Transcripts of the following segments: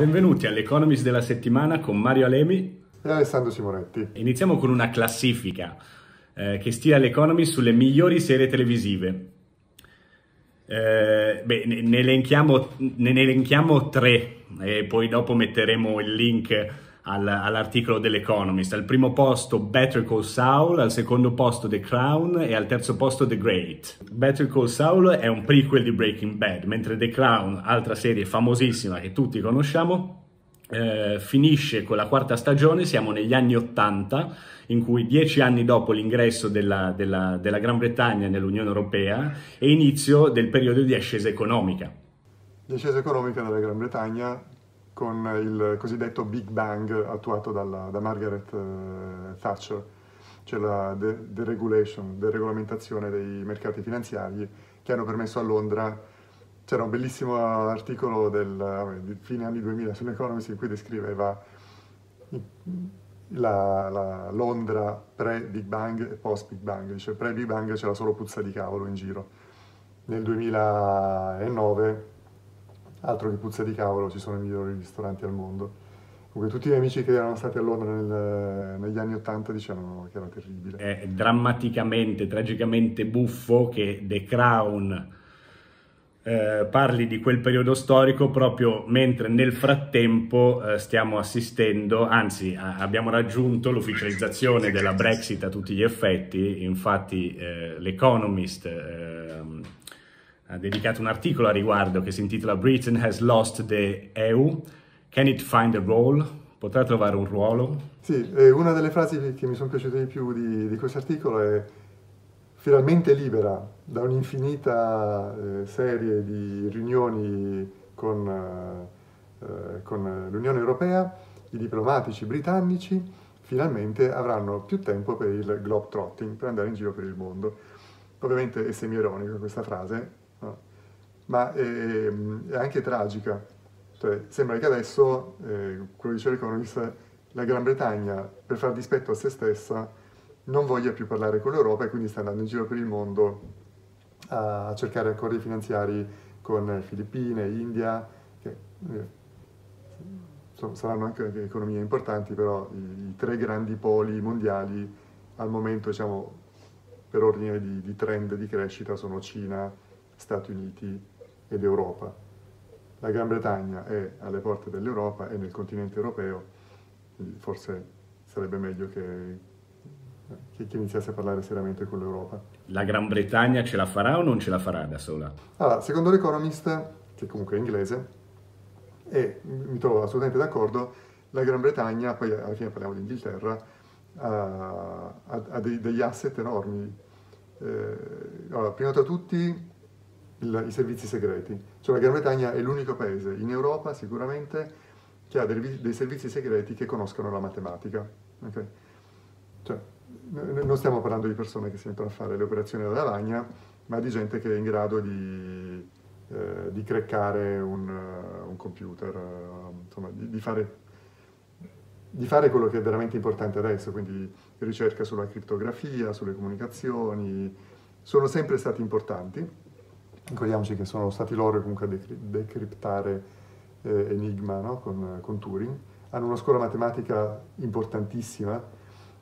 Benvenuti all'Economist della settimana con Mario Alemi e Alessandro Simonetti. Iniziamo con una classifica eh, che stila l'Economist sulle migliori serie televisive. Eh, beh, ne elenchiamo, ne elenchiamo tre e poi dopo metteremo il link al, all'articolo dell'Economist. Al primo posto Better Call Saul, al secondo posto The Crown e al terzo posto The Great. Better Call Saul è un prequel di Breaking Bad, mentre The Crown, altra serie famosissima che tutti conosciamo, eh, finisce con la quarta stagione, siamo negli anni Ottanta, in cui dieci anni dopo l'ingresso della, della, della Gran Bretagna nell'Unione Europea è inizio del periodo di ascesa economica. Di ascesa economica della Gran Bretagna con il cosiddetto Big Bang attuato dalla, da Margaret uh, Thatcher, cioè la deregulation, de deregolamentazione dei mercati finanziari che hanno permesso a Londra, c'era un bellissimo articolo del di fine anni 2000 sull'Economist in cui descriveva la, la Londra pre-Big Bang e post-Big Bang, dice pre-Big Bang c'era solo puzza di cavolo in giro. Nel 2009 altro che puzza di cavolo, ci sono i migliori ristoranti al mondo. Comunque tutti i miei amici che erano stati a Londra nel, negli anni Ottanta dicevano che era terribile. È drammaticamente, tragicamente buffo che The Crown eh, parli di quel periodo storico proprio mentre nel frattempo eh, stiamo assistendo, anzi a, abbiamo raggiunto l'ufficializzazione della Brexit a tutti gli effetti, infatti eh, l'Economist ehm, ha dedicato un articolo a riguardo che si intitola Britain has lost the EU, can it find a role? Potrà trovare un ruolo? Sì, una delle frasi che mi sono piaciute di più di, di questo articolo è finalmente libera da un'infinita eh, serie di riunioni con, eh, eh con l'Unione Europea, i diplomatici britannici finalmente avranno più tempo per il globetrotting, per andare in giro per il mondo. Ovviamente è semi-ironica questa frase, ma è, è, anche tragica. Cioè, sembra che adesso, eh, quello dice l'economista, la Gran Bretagna, per far dispetto a se stessa, non voglia più parlare con l'Europa e quindi sta andando in giro per il mondo a cercare accordi finanziari con Filippine, India, che eh, saranno anche economie importanti, però i, i, tre grandi poli mondiali al momento, diciamo, per ordine di, di trend di crescita sono Cina, Stati Uniti ed Europa. La Gran Bretagna è alle porte dell'Europa, è nel continente europeo, forse sarebbe meglio che, che, che iniziasse a parlare seriamente con l'Europa. La Gran Bretagna ce la farà o non ce la farà da sola? Allora, secondo l'Economist, che comunque è inglese, e mi trovo assolutamente d'accordo, la Gran Bretagna, poi alla fine parliamo di Inghilterra, ha, ha, ha dei, degli asset enormi. Eh, allora, prima tra tutti il, i servizi segreti. Cioè la Gran Bretagna è l'unico paese in Europa sicuramente che ha dei, dei servizi segreti che conoscono la matematica. Okay? Cioè, non stiamo parlando di persone che si mettono a fare le operazioni alla lavagna, ma di gente che è in grado di, eh, di creccare un, un computer, uh, insomma, di, di, fare, di, fare, quello che è veramente importante adesso, quindi ricerca sulla criptografia, sulle comunicazioni, sono sempre stati importanti Ricordiamoci che sono stati loro comunque a decriptare eh, Enigma no? con, con, Turing. Hanno una scuola matematica importantissima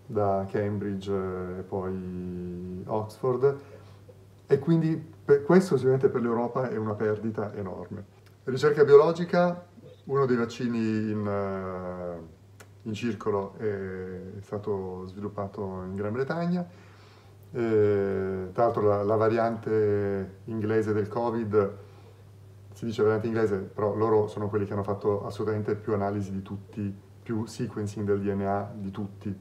da Cambridge eh, e poi Oxford e quindi questo sicuramente per l'Europa è una perdita enorme. Ricerca biologica, uno dei vaccini in, uh, in circolo è stato sviluppato in Gran Bretagna, eh, tra l'altro la, la, variante inglese del Covid, si dice variante inglese, però loro sono quelli che hanno fatto assolutamente più analisi di tutti, più sequencing del DNA di tutti.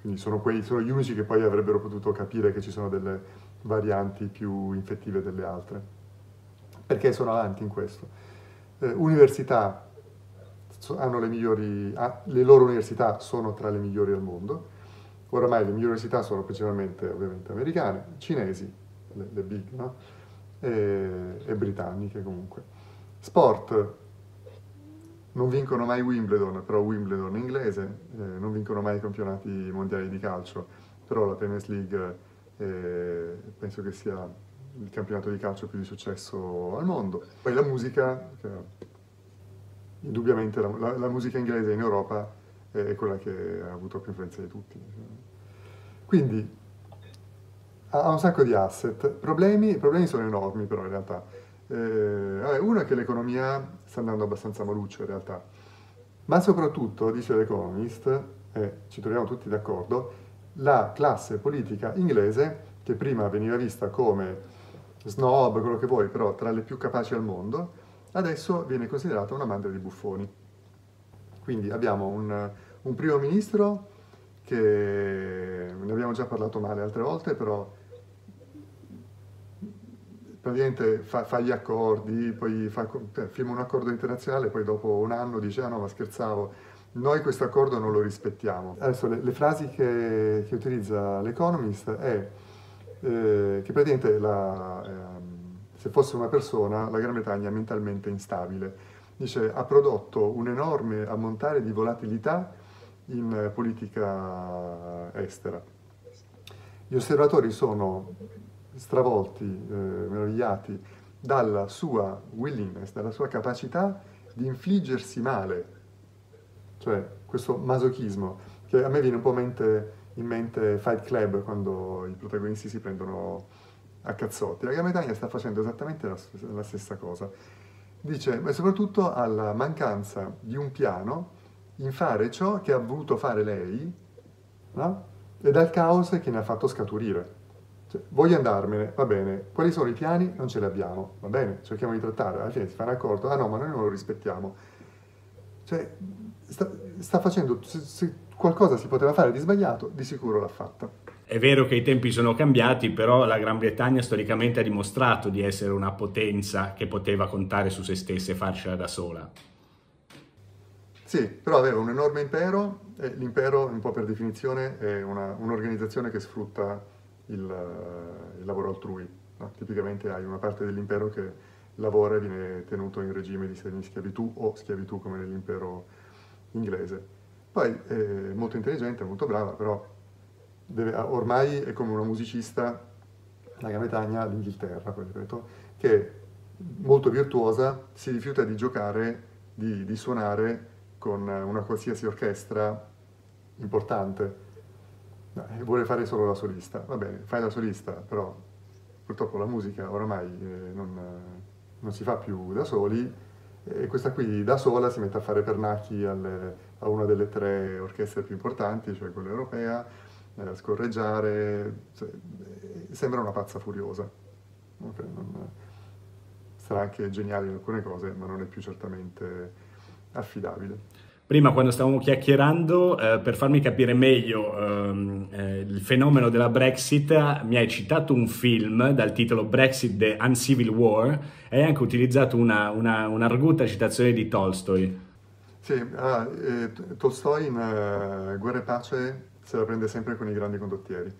Quindi sono, quei, sono gli unici che poi avrebbero potuto capire che ci sono delle varianti più infettive delle altre. Perché sono avanti in questo? Eh, università hanno le migliori, ah, le loro università sono tra le migliori al mondo, Oramai le università sono principalmente ovviamente americane, cinesi, le, le big, no? e, e, britanniche comunque. Sport, non vincono mai Wimbledon, però Wimbledon è inglese, eh, non vincono mai i campionati mondiali di calcio, però la Tennis League eh, penso che sia il campionato di calcio più di successo al mondo. Poi la musica, indubbiamente la, la, la, musica inglese in Europa è quella che ha avuto più influenza di tutti. Quindi ha un sacco di asset, problemi, i problemi sono enormi però in realtà. Eh, uno è che l'economia sta andando abbastanza maluccio in realtà, ma soprattutto, dice l'Economist, e ci troviamo tutti d'accordo, la classe politica inglese, che prima veniva vista come snob, quello che vuoi, però tra le più capaci al mondo, adesso viene considerata una mandria di buffoni. Quindi abbiamo un, un primo ministro che ne abbiamo già parlato male altre volte, però praticamente fa, fa, gli accordi, poi fa, cioè, firma un accordo internazionale, poi dopo un anno dice ah no ma scherzavo, noi questo accordo non lo rispettiamo. Adesso le, le frasi che, che, utilizza l'Economist è eh, che praticamente la, eh, se fosse una persona la Gran Bretagna è mentalmente instabile. Dice ha prodotto un enorme ammontare di volatilità in politica estera. Gli osservatori sono stravolti, eh, meravigliati dalla sua willingness, dalla sua capacità di infliggersi male, cioè questo masochismo, che a me viene un po' mente, in mente Fight Club quando i protagonisti si prendono a cazzotti. La Gran Bretagna sta facendo esattamente la, la stessa cosa. Dice, ma soprattutto alla mancanza di un piano in fare ciò che ha voluto fare lei, no? E dal caos che ne ha fatto scaturire. Cioè, voglio andarmene, va bene, quali sono i piani? Non ce li abbiamo, va bene, cerchiamo di trattare, alla fine si fa un accordo, ah no, ma noi non lo rispettiamo. Cioè, sta, sta facendo, se, se qualcosa si poteva fare di sbagliato, di sicuro l'ha fatta. È vero che i tempi sono cambiati, però la Gran Bretagna storicamente ha dimostrato di essere una potenza che poteva contare su se stessa e farcela da sola. Sì, però aveva un enorme impero e l'impero, un po' per definizione, è una, un'organizzazione che sfrutta il, il lavoro altrui. No? Tipicamente hai una parte dell'impero che lavora e viene tenuto in regime di schiavitù o schiavitù come nell'impero inglese. Poi è molto intelligente, molto brava, però deve, ormai è come una musicista, la Gran Bretagna, l'Inghilterra, che è molto virtuosa, si rifiuta di giocare, di, di suonare con una qualsiasi orchestra importante. No, vuole fare solo la solista, va bene, fai la solista, però purtroppo la musica oramai eh, non, non, si fa più da soli. E questa qui da sola si mette a fare pernacchi alle, a una delle tre orchestre più importanti, cioè quella europea, eh, scorreggiare, cioè, eh, sembra una pazza furiosa. Okay, non, sarà anche geniale in alcune cose, ma non è più certamente affidabile. Prima quando stavamo chiacchierando, eh, per farmi capire meglio ehm, eh, il fenomeno della Brexit, mi hai citato un film dal titolo Brexit The Uncivil War e hai anche utilizzato una, una, un'arguta citazione di Tolstoi. Sì, ah, eh, Tolstoi in uh, Guerra e Pace se la prende sempre con i grandi condottieri.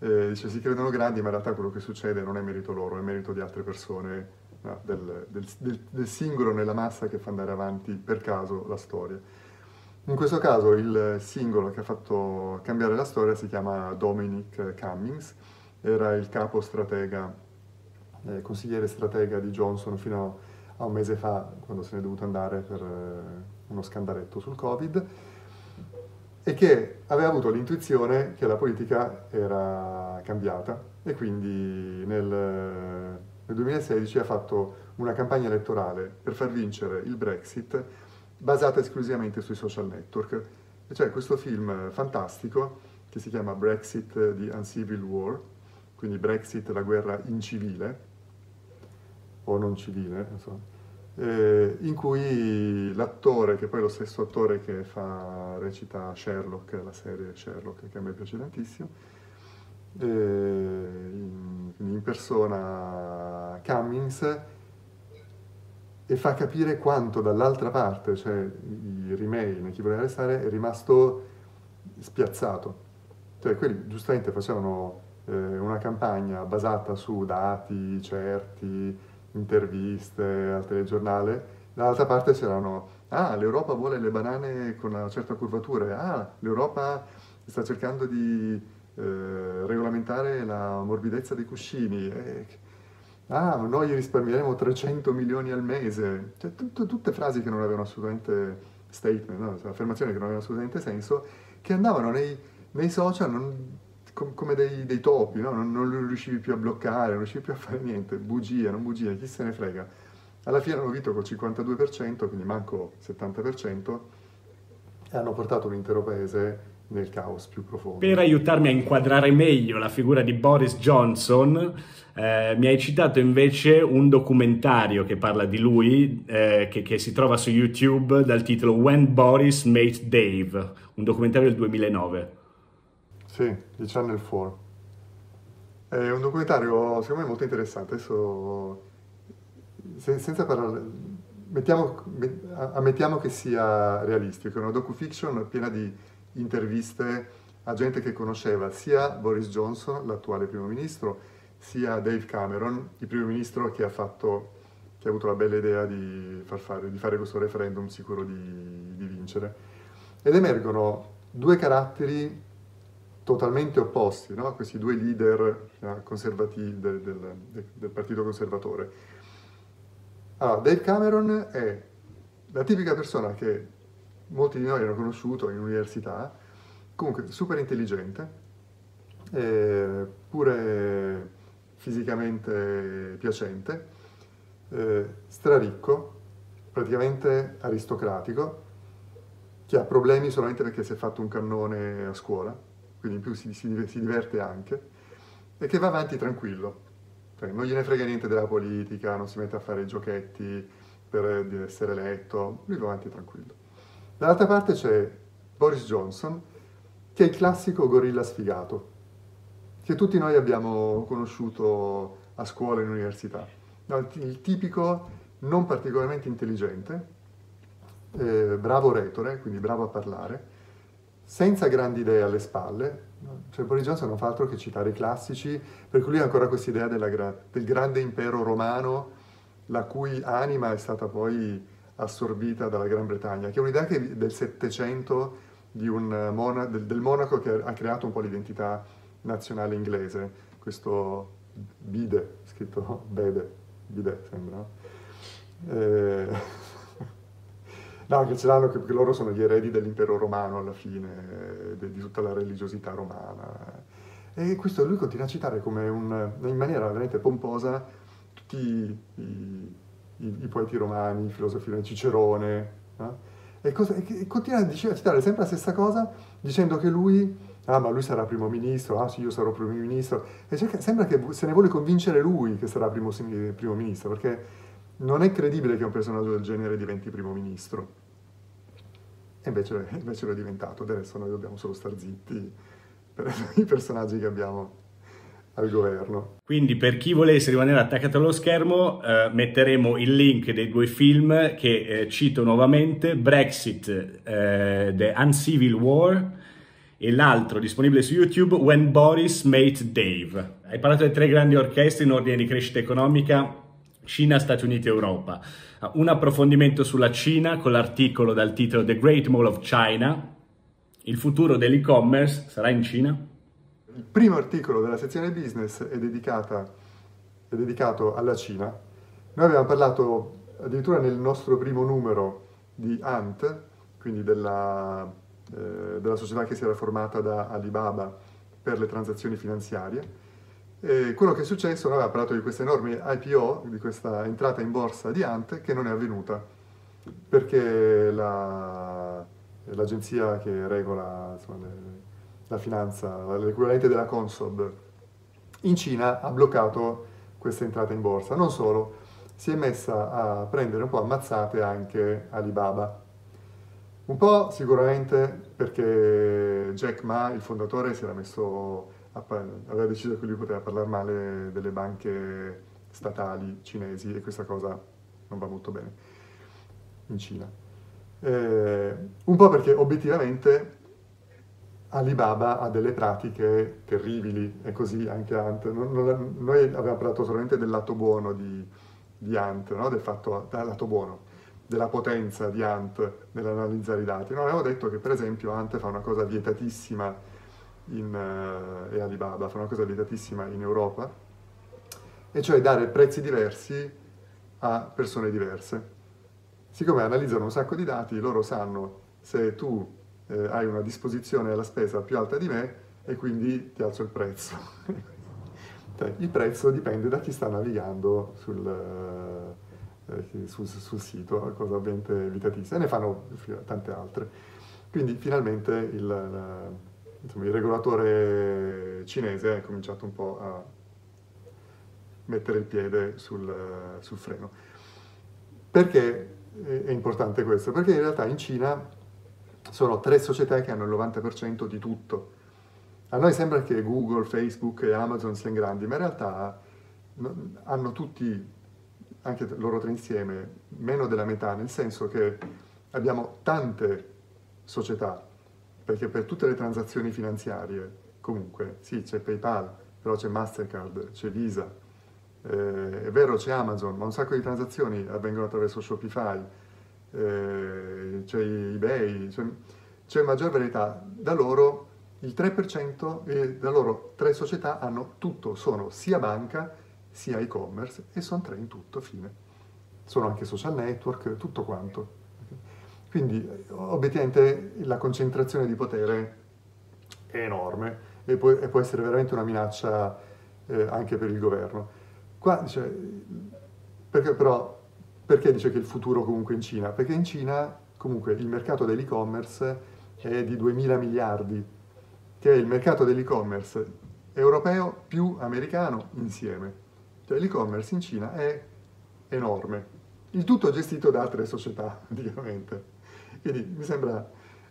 Eh, dice si credono grandi, ma in realtà quello che succede non è merito loro, è merito di altre persone no, del, del, del, del, singolo nella massa che fa andare avanti per caso la storia. In questo caso il singolo che ha fatto cambiare la storia si chiama Dominic Cummings, era il capo stratega, eh, consigliere stratega di Johnson fino a un mese fa, quando se n'è dovuto andare per eh, uno scandaletto sul Covid, e che aveva avuto l'intuizione che la politica era cambiata e quindi nel nel 2016 ha fatto una campagna elettorale per far vincere il Brexit basata esclusivamente sui social network. E c'è questo film fantastico che si chiama Brexit di Uncivil War, quindi Brexit, la guerra incivile, o non civile, insomma, eh, in cui l'attore, che poi è lo stesso attore che fa, recita Sherlock, la serie Sherlock, che a me piace tantissimo, eh, in, in persona Cummings e fa capire quanto dall'altra parte, cioè i Remain, chi voleva restare, è rimasto spiazzato. Cioè quelli giustamente facevano eh, una campagna basata su dati certi, interviste al telegiornale, dall'altra parte c'erano, ah l'Europa vuole le banane con una certa curvatura, ah l'Europa sta cercando di eh, regolamentare la morbidezza dei cuscini. E, ah, noi risparmieremo 300 milioni al mese, cioè tut- tutte frasi che non avevano assolutamente statement, no? cioè, affermazioni che non avevano assolutamente senso, che andavano nei, nei social non, com- come dei, dei topi, no? non, non, riuscivi più a bloccare, non riuscivi più a fare niente, bugia, non bugia, chi se ne frega. Alla fine hanno vinto col 52%, quindi manco 70%, e hanno portato l'intero paese nel caos più profondo. Per aiutarmi a inquadrare meglio la figura di Boris Johnson, eh, mi hai citato invece un documentario che parla di lui, eh, che, che, si trova su YouTube dal titolo When Boris Made Dave, un documentario del 2009. Sì, di Channel 4. È un documentario secondo me molto interessante, adesso se, senza parlare, mettiamo, ammettiamo che sia realistico, è una docu-fiction piena di interviste a gente che conosceva sia Boris Johnson, l'attuale primo ministro, sia Dave Cameron, il primo ministro che ha, fatto, che ha avuto la bella idea di, fare, di fare, questo referendum sicuro di, di, vincere. Ed emergono due caratteri totalmente opposti, no? questi due leader eh, conservativi del, del, del Partito Conservatore. Allora, Dave Cameron è la tipica persona che molti di noi hanno conosciuto in università, comunque super intelligente, eh, pure fisicamente piacente, eh, straricco, praticamente aristocratico, che ha problemi solamente perché si è fatto un cannone a scuola, quindi in più si, si, si diverte anche, e che va avanti tranquillo. Cioè, non gliene frega niente della politica, non si mette a fare giochetti per essere eletto, lui va avanti tranquillo. Dall'altra parte c'è Boris Johnson, che è il classico gorilla sfigato, che tutti noi abbiamo conosciuto a scuola e in università. Il tipico non particolarmente intelligente, eh, bravo retore, quindi bravo a parlare, senza grandi idee alle spalle. Cioè Boris Johnson non fa altro che citare i classici, per cui lui ha ancora questa idea gra- del grande impero romano, la cui anima è stata poi assorbita dalla Gran Bretagna, che è un'idea che, del Settecento mona, del, del, monaco che ha creato un po' l'identità nazionale inglese, questo bide, scritto bede, bide sembra. Eh, no, che ce l'hanno perché loro sono gli eredi dell'impero romano alla fine, di, di tutta la religiosità romana. E questo lui continua a citare un, in maniera veramente pomposa tutti i i, i poeti romani, i filosofi romani, Cicerone, no? e, cosa, e, continua a citare sempre la stessa cosa dicendo che lui, ah ma lui sarà primo ministro, ah sì io sarò primo ministro, e cerca, sembra che se ne vuole convincere lui che sarà primo, primo ministro, perché non è credibile che un personaggio del genere diventi primo ministro. E invece, invece lo è diventato, adesso noi dobbiamo solo star zitti per i personaggi che abbiamo al governo. Quindi per chi volesse rimanere attaccato allo schermo eh, metteremo il link dei due film che eh, cito nuovamente, Brexit, eh, The Uncivil War e l'altro disponibile su YouTube, When Boris Made Dave. Hai parlato delle tre grandi orchestre in ordine di crescita economica, Cina, Stati Uniti e Europa. Un approfondimento sulla Cina con l'articolo dal titolo The Great Mall of China. Il futuro dell'e-commerce sarà in Cina? il primo articolo della sezione business è, è dedicato alla Cina. Noi abbiamo parlato addirittura nel nostro primo numero di Ant, quindi della, eh, della società che si era formata da Alibaba per le transazioni finanziarie. E quello che è successo, noi abbiamo parlato di questa enorme IPO, di questa entrata in borsa di Ant, che non è avvenuta, perché la, l'agenzia che regola insomma, le, la finanza, l'equivalente della Consob, in Cina ha bloccato questa entrata in borsa. Non solo, si è messa a prendere un po' ammazzate anche Alibaba. Un po' sicuramente perché Jack Ma, il fondatore, si era messo aveva deciso che lui poteva parlare male delle banche statali cinesi e questa cosa non va molto bene in Cina. Eh, un po' perché obiettivamente Alibaba ha delle pratiche terribili e così anche Ant. Non, non, noi abbiamo parlato solamente del lato buono di, di Ant, no? del fatto, del lato buono, della potenza di Ant nell'analizzare i dati. Noi abbiamo detto che per esempio Ant fa una cosa vietatissima in, uh, e Alibaba fa una cosa vietatissima in Europa, e cioè dare prezzi diversi a persone diverse. Siccome analizzano un sacco di dati, loro sanno se tu eh, hai una disposizione alla spesa più alta di me e quindi ti alzo il prezzo. Cioè, il prezzo dipende da chi sta navigando sul, eh, sul, sul sito, cosa ovviamente evitatissima, e ne fanno tante altre. Quindi finalmente il, insomma, il regolatore cinese ha cominciato un po' a mettere il piede sul, sul freno. Perché è importante questo? Perché in realtà in Cina sono tre società che hanno il 90% di tutto. A noi sembra che Google, Facebook e Amazon siano grandi, ma in realtà hanno tutti, anche loro tre insieme, meno della metà, nel senso che abbiamo tante società, perché per tutte le transazioni finanziarie, comunque, sì, c'è PayPal, però c'è Mastercard, c'è Visa, eh, è vero c'è Amazon, ma un sacco di transazioni avvengono attraverso Shopify, eh, c'è eBay, c'è, maggior varietà. Da loro il 3%, eh, da loro tre società hanno tutto, sono sia banca sia e-commerce e sono tre in tutto, fine. Sono anche social network, tutto quanto. Quindi obiettivamente la concentrazione di potere è enorme e può, e può essere veramente una minaccia eh, anche per il governo. Qua dice, perché però perché dice che il futuro comunque in Cina? Perché in Cina comunque il mercato dell'e-commerce è di 2000 miliardi, che è il mercato dell'e-commerce europeo più americano insieme. Cioè l'e-commerce in Cina è enorme. Il tutto gestito da altre società, praticamente. Quindi mi sembra,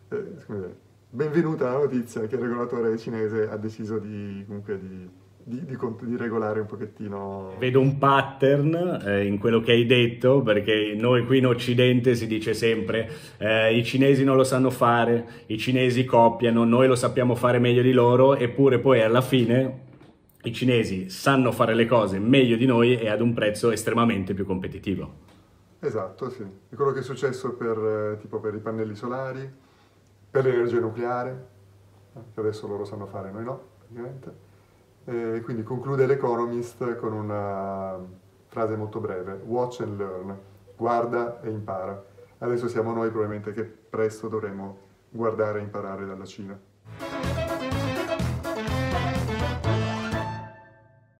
eh, scusate, benvenuta la notizia che il regolatore cinese ha deciso di, comunque, di di, di, di, regolare un pochettino. Vedo un pattern eh, in quello che hai detto, perché noi qui in Occidente si dice sempre eh, i cinesi non lo sanno fare, i cinesi copiano, noi lo sappiamo fare meglio di loro, eppure poi alla fine i cinesi sanno fare le cose meglio di noi e ad un prezzo estremamente più competitivo. Esatto, sì. È quello che è successo per, eh, tipo per i pannelli solari, per l'energia nucleare, che adesso loro sanno fare, noi no, praticamente e quindi conclude l'Economist con una frase molto breve, watch and learn, guarda e impara. Adesso siamo noi probabilmente che presto dovremo guardare e imparare dalla Cina.